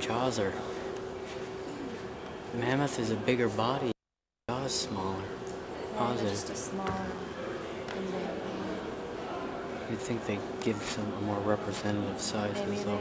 jaws are. Mammoth is a bigger body, jaws smaller. Yeah, they're just Positive. smaller. You'd think they give some a more representative size as they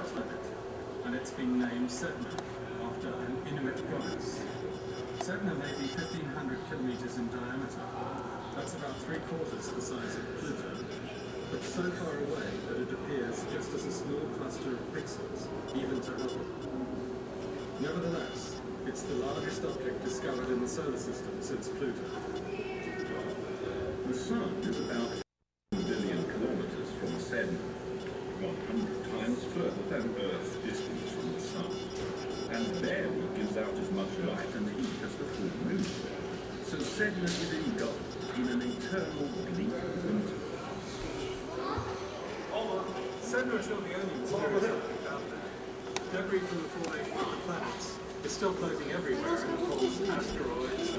In 2008, and it's been named Sedna after an Inuit goddess. Sedna may be 1,500 kilometers in diameter. That's about three quarters the size of Pluto but so far away that it appears just as a small cluster of pixels, even to Hubble. Nevertheless, it's the largest object discovered in the solar system since Pluto. The Sun is about 100 times further than Earth's distance from the Sun, and barely gives out as much light and heat as the full Moon. So Sedna is engulfed in an eternal bleak winter. Sedna is not the only mysterious out there. Debris from the formation of the planets is still floating everywhere in the form of asteroids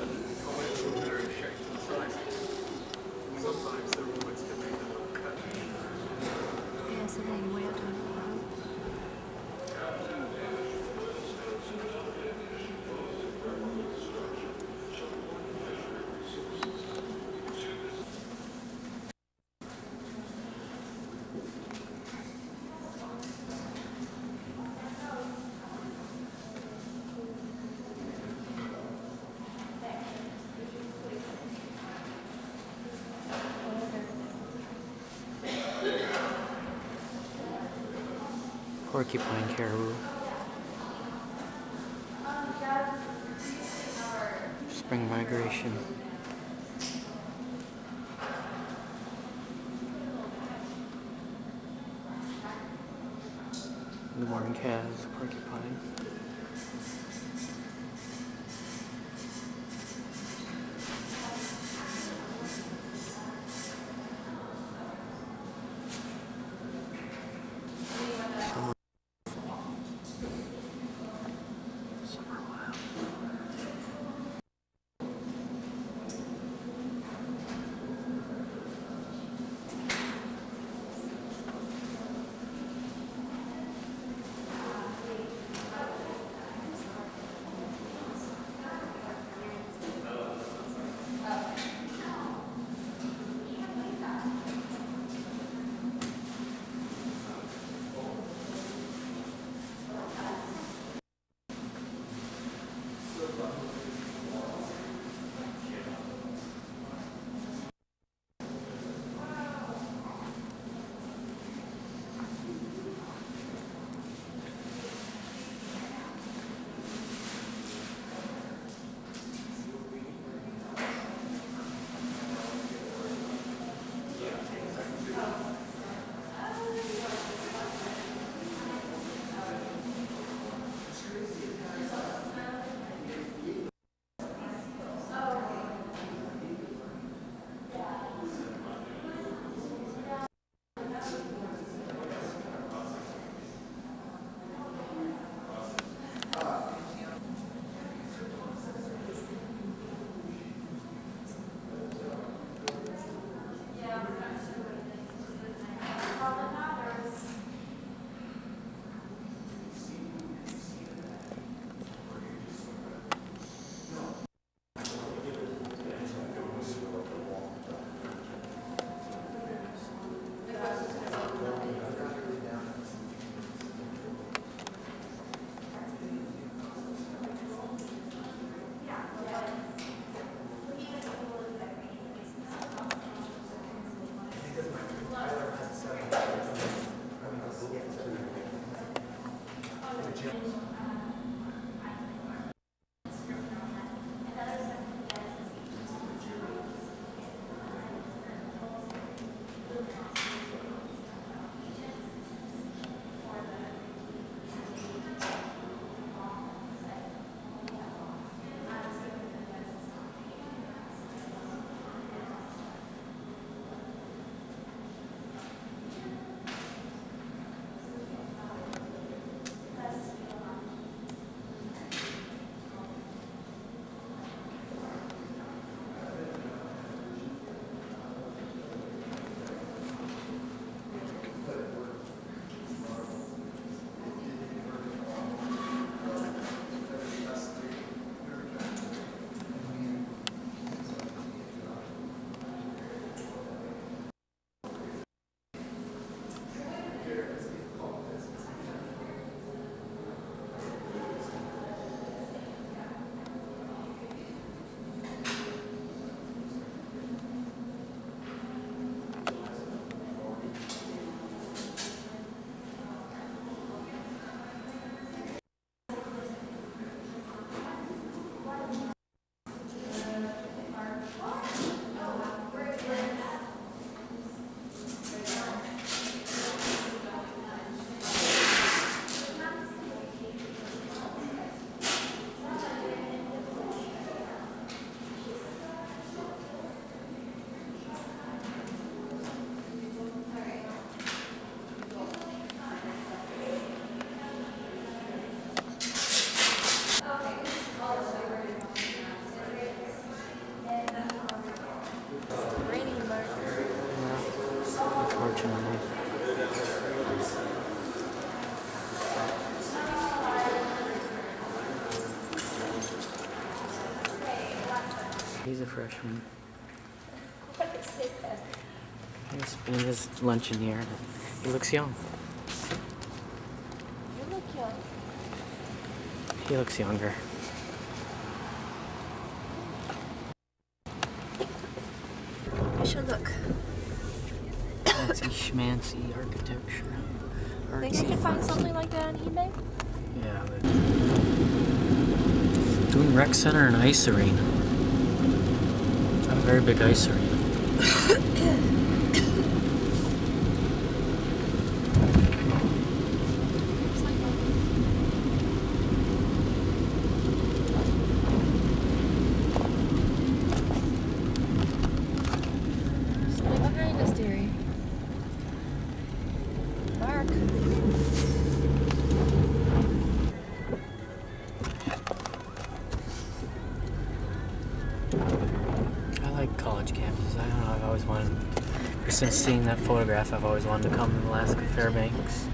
Porcupine caribou. Spring migration. Newborn calves, porcupine. He's a freshman. What is it? He's spending his luncheon here. He looks young. You look young. He looks younger. I should look. Fancy schmancy architecture. Think I Artsy can find something like that on eBay? Yeah, doing rec center and ice arena. Very big ice arena. It's like a- Something behind us, dearie. Mark. I like campuses. I don't know. I've always wanted. Since seeing that photograph, I've always wanted to come to Alaska Fairbanks.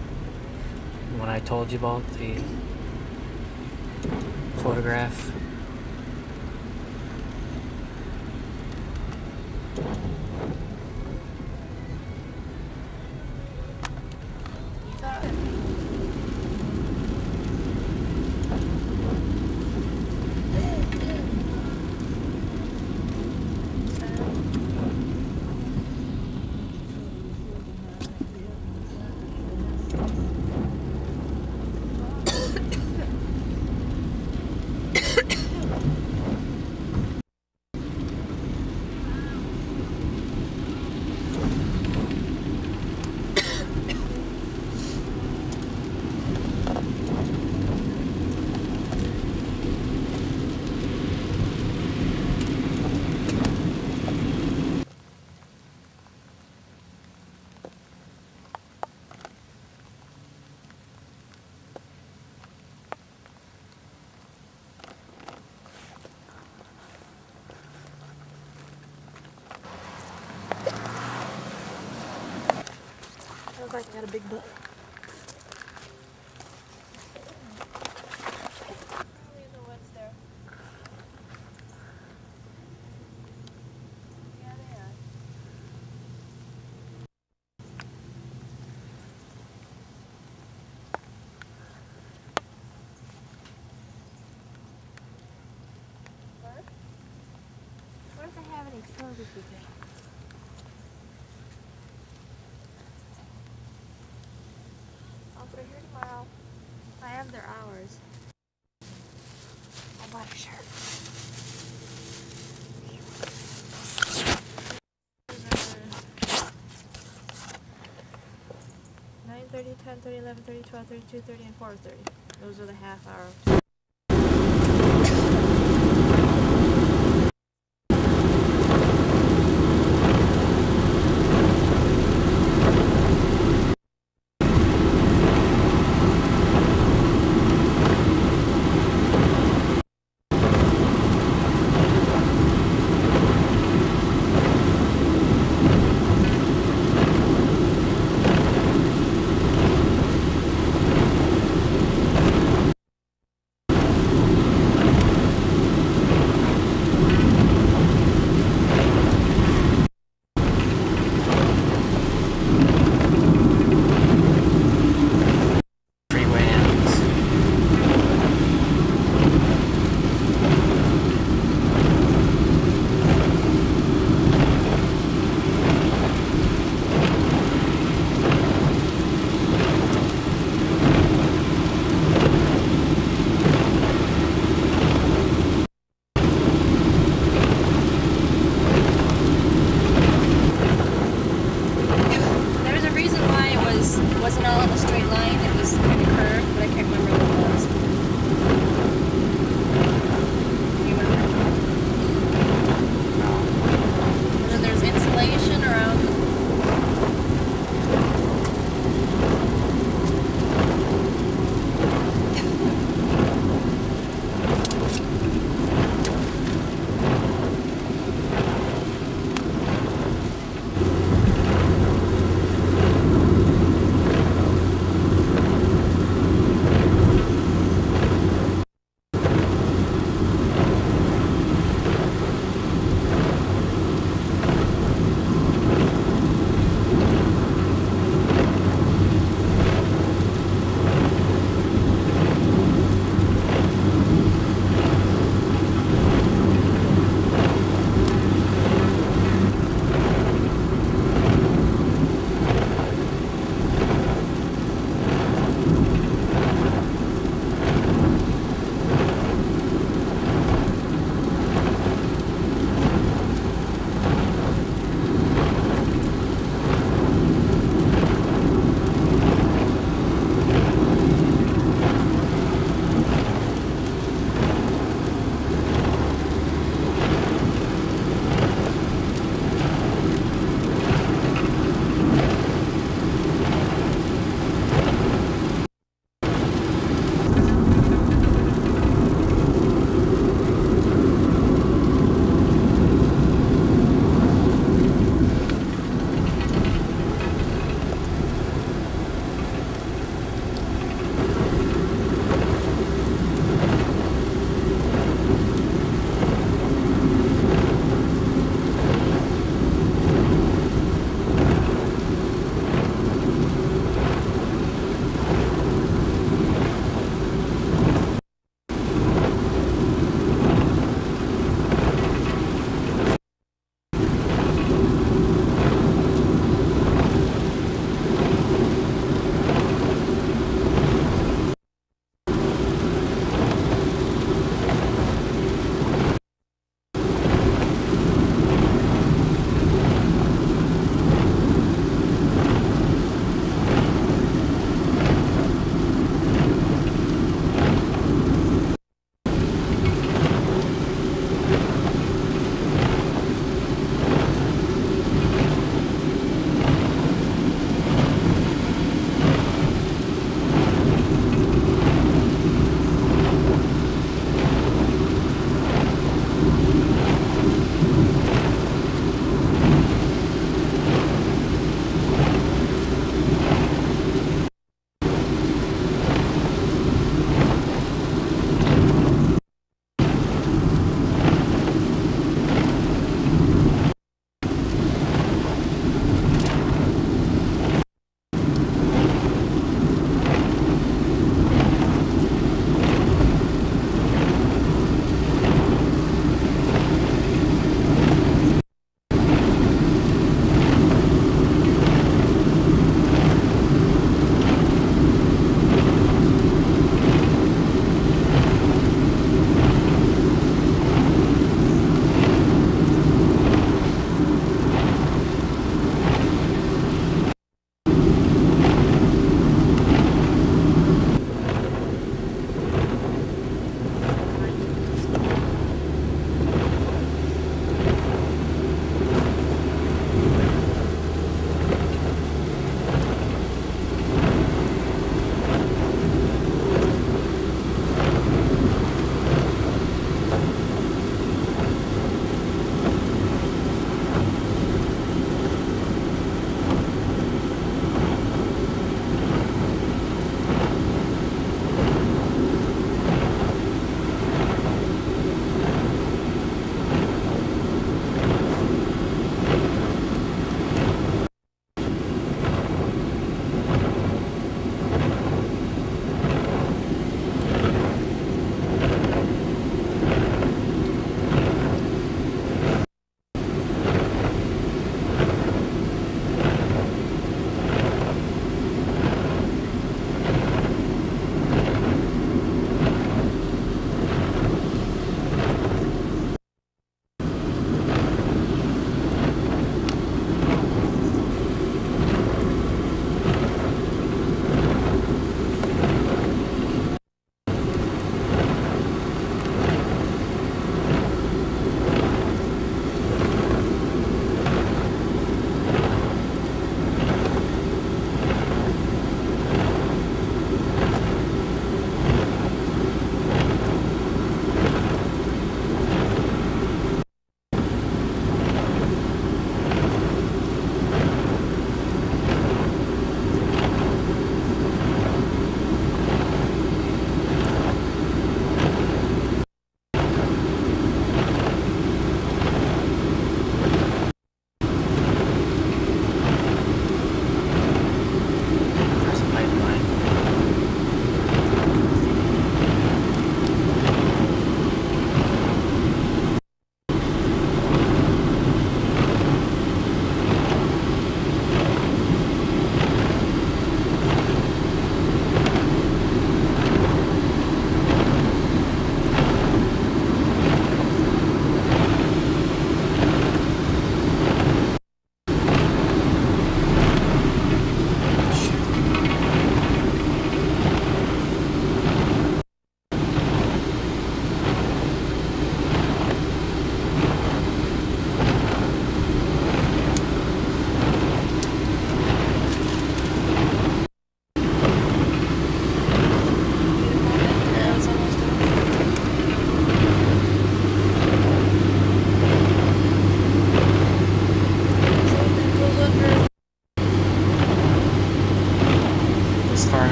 When I told you about the photograph, like I got a big butt. There. Yeah, they are. What? What if they haven't exploded yet? It here tomorrow. I have their hours. I bought a shirt. Nine thirty, ten thirty, eleven thirty, twelve thirty, two thirty, and four thirty. Those are the half hour.